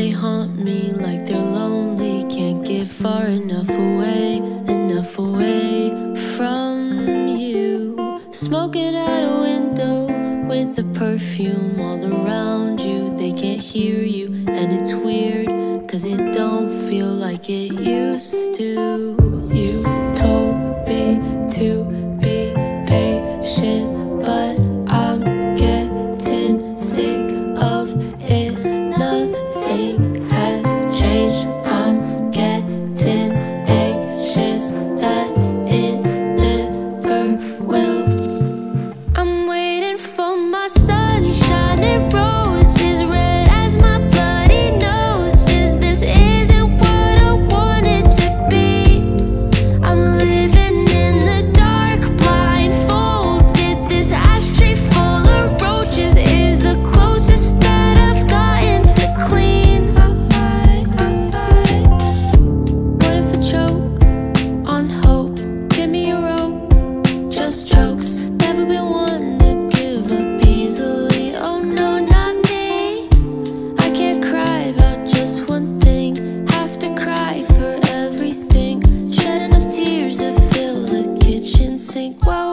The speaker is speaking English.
they haunt me like they're lonely. Can't get far enough away, enough away from you. Smoking out a window with the perfume all around you. They can't hear you, and it's weird, cause it don't feel like it used to. that sink well